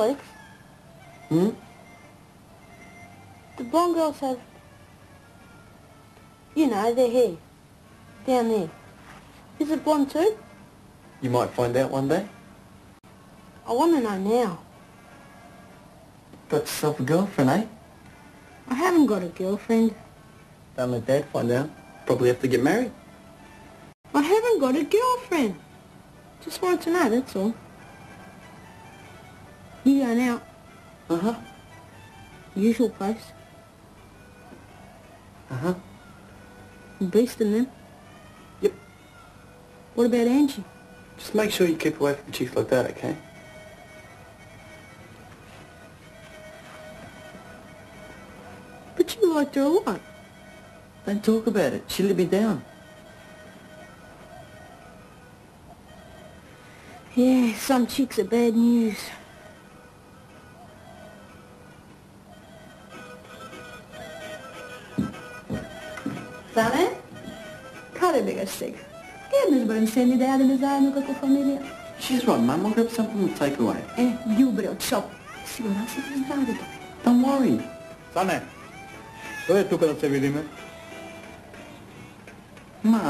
Alex, Hmm? the blonde girl says, you know, their hair down there. Is it blonde too? You might find out one day. I want to know now. Got yourself a girlfriend, eh? I haven't got a girlfriend. Don't let Dad find out. Probably have to get married. I haven't got a girlfriend. Just wanted to know, that's all. You going out? Uh-huh. Usual place. Uh-huh. Beast and them. Yep. What about Angie? Just make sure you keep away from chicks like that, okay? But you liked her a lot. Don't talk about it. She'll let me down. Yeah, some chicks are bad news. Zane? Care bega steak. Gdje ćeš barem sedni da jademo zajedno kako familija? She's right, Mum. I'll grab something to take away. E, ljubre od šop. Siguran si da zdravi Don't worry. Sane, što je tu kada se vidime? Mum.